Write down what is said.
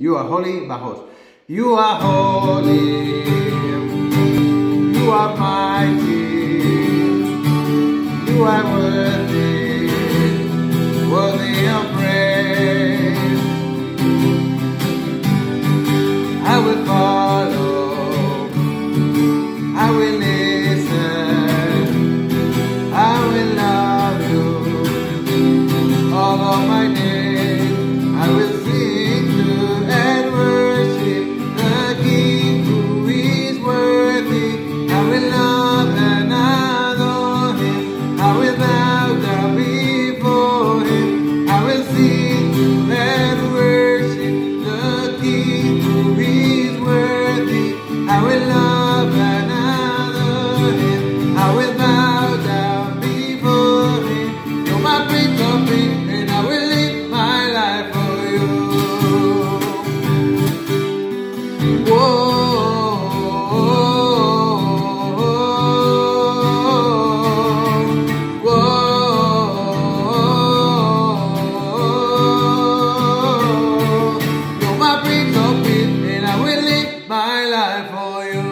You are holy, Bajos. You are holy. You are mighty. You are worthy. Worthy of praise. I will follow. I will I will bow before him. I will sing and worship the King who is worthy. Love honor him. Before him. My and I will live my life for you. Whoa. die for you.